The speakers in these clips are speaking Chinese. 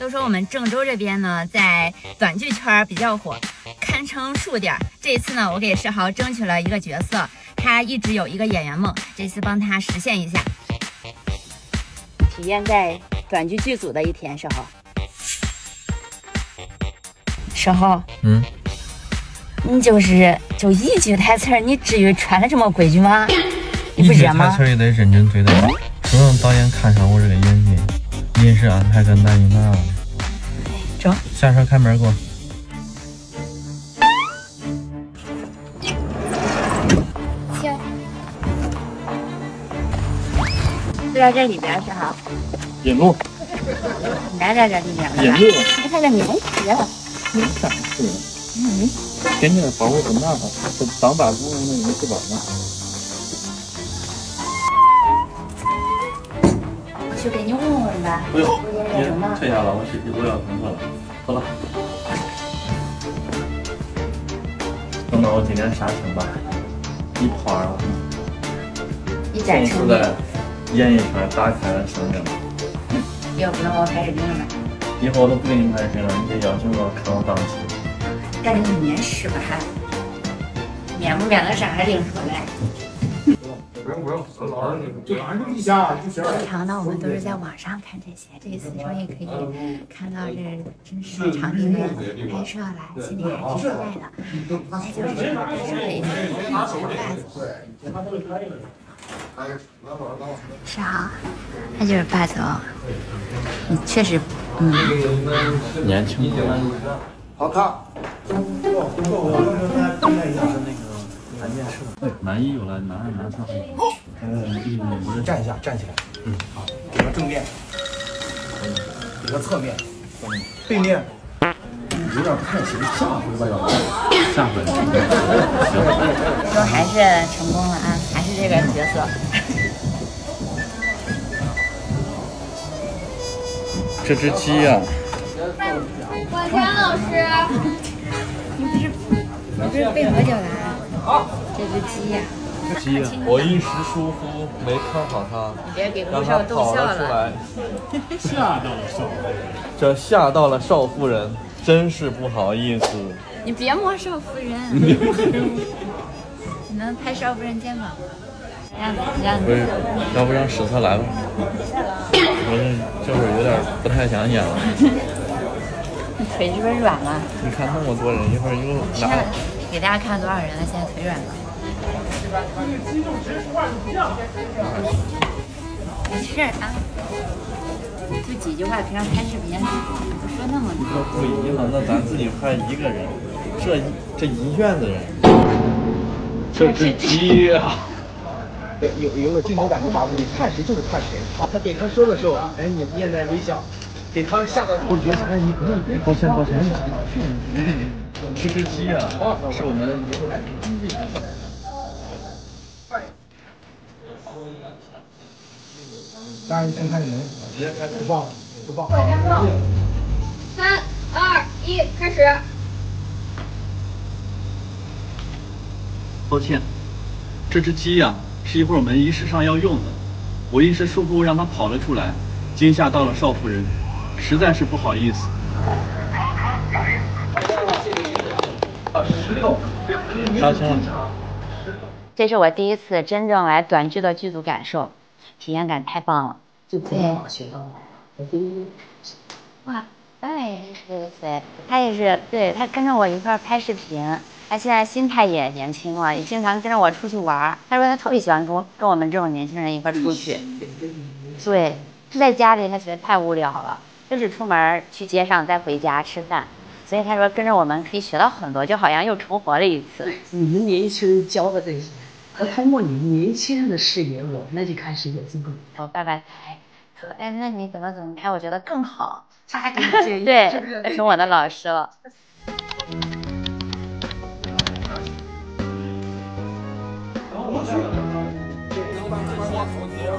都说我们郑州这边呢，在短剧圈比较火，堪称数点。这一次呢，我给世豪争取了一个角色，他一直有一个演员梦，这次帮他实现一下。体验在短剧剧组的一天，世豪。世豪，嗯，你就是就一句台词儿，你至于穿的这么规矩吗？你不一句热吗台词？也得认真对待，不让导演看上我这个演技，临时安排个男一男二的。走，下车开门给我。行。就在这里边是哈，引路，你来在这里边？引路，你看这棉鞋，你啥事？嗯，天天保护很大的，这当把工人的你是吧？去给你问问吧。不用，我演什么？退下了，我身体不要工作了，走了。等等，我今天杀青吧，一炮啊，一展成从此在演艺圈打开了生命。以后不能给我拍视频了吧？以后我都不给你拍视频了，你得邀请我看我档期。赶紧面试吧，还面不面得上还另说嘞。不用不用，老师就安住一下就行。平常呢，我们都是在网上看这些，这一次终于可以看到这真实的场景的拍摄了，心里还是期待的。那就是拍摄的一个是啊，那就是霸总，你确实，嗯，年轻。好看。男一有了，男二男三。嗯，站一下，站起来。嗯，好，给个正面，给个侧面，背面。有点不太行，下回吧要。下回。最终还是成功了啊，还是这个角色。这只鸡呀、管田老师，你不是你不是背多久了啊？这只鸡呀、鸡呀、我一时疏忽没看好它，你别给让顾少逗它跑笑了。出来，吓到了少这吓到了少夫人，真是不好意思。你别摸少夫人，你能拍少夫人肩膀吗？让让不是，要不让史特来吧？我这这会儿有点不太想演了。你腿是不是软了？你看那么多人，一会儿又现在哪？给大家看多少人了？现在腿软了。没事儿啊，就几句话，平常拍视频不说那么多。不一样，那咱自己拍一个人，这一这一院子人，这只鸡啊、有有个镜头感就把你看谁就是看谁。他给他说的时候，哎，你你也在微笑，给他吓到。我觉得哎，你不用抱歉抱歉，这只鸡呀、是我们大家先看人，不报不报。三二一，开始。抱歉，这只鸡呀、是一会儿我们仪式上要用的，我一时疏忽让它跑了出来，惊吓到了少夫人，实在是不好意思。杀青了。这是我第一次真正来短剧的剧组感受，体验感太棒了。对，哇，哎，对对，他也是，对他跟着我一块儿拍视频，他现在心态也年轻了，也经常跟着我出去玩儿。他说他特别喜欢跟我跟我们这种年轻人一块儿出去。对，他在家里他觉得太无聊了，就是出门去街上再回家吃饭。所以他说跟着我们可以学到很多，就好像又重活了一次。你们年轻人教的这些，和通过你们年轻人的视野，我那就开始有进步。我爸爸拍，说哎，那你怎么怎么拍？我觉得更好。他还给你建议，对是不是？，成我的老师了。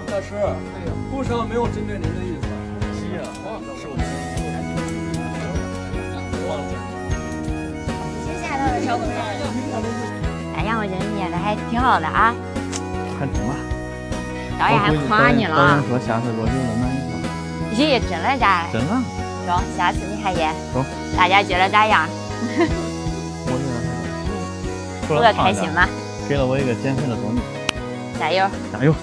大师，路上没有针对您的意思。是我哎呀，我觉得你演的还挺好的啊，还行吧。导演还夸你导演了。说下次给我留个男一号。咦，真的假的？真的？有中，下次你还演。走。大家觉得咋样？我觉得还哭得开心吗？给了我一个减肥的动力。加油！加油！